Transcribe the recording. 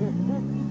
Mm-hmm.